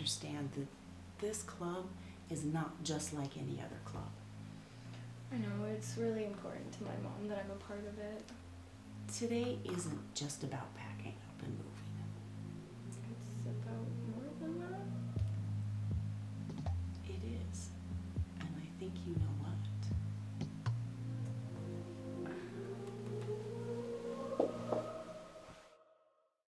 understand that this club is not just like any other club. I know, it's really important to my mom that I'm a part of it. Today isn't just about.